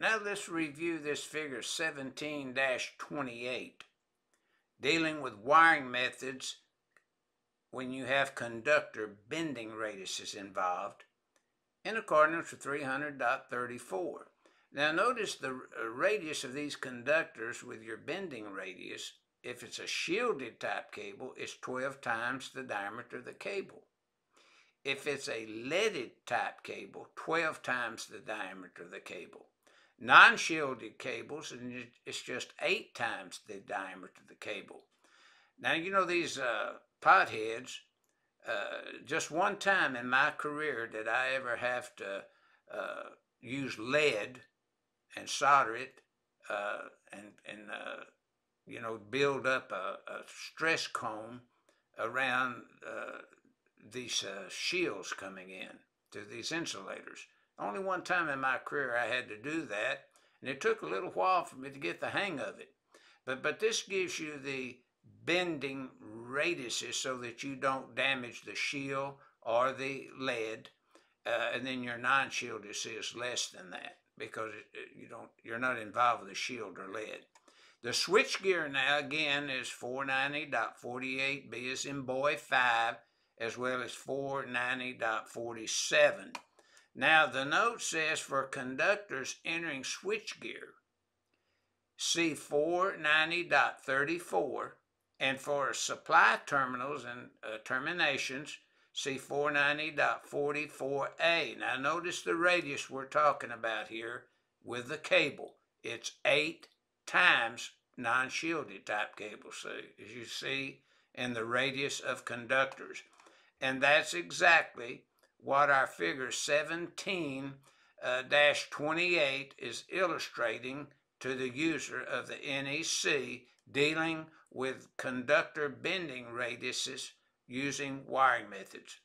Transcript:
Now let's review this figure 17-28, dealing with wiring methods when you have conductor bending radiuses involved in accordance with 300.34. Now notice the uh, radius of these conductors with your bending radius, if it's a shielded type cable, is 12 times the diameter of the cable. If it's a leaded type cable, 12 times the diameter of the cable. Non-shielded cables, and it's just 8 times the diameter of the cable. Now, you know these uh, potheads, uh, just one time in my career did I ever have to uh, use lead and solder it uh, and, and uh, you know, build up a, a stress cone around uh, these shields coming in to these insulators. Only one time in my career I had to do that, and it took a little while for me to get the hang of it. But, but this gives you the bending radiuses so that you don't damage the shield or the lead, uh, and then your non-shield is less than that because it, it, you don't you're not involved with the shield or lead. The switch gear now again is 490.48B is in boy 5 as well as 490.47. Now the note says for conductors entering switch gear, see 490.34 and for supply terminals and uh, terminations, see 490.44A. Now notice the radius we're talking about here with the cable. It's 8 times non-shielded type cable, so as you see in the radius of conductors. And that's exactly what our figure 17 uh, 28 is illustrating to the user of the NEC dealing with conductor bending radiuses using wiring methods.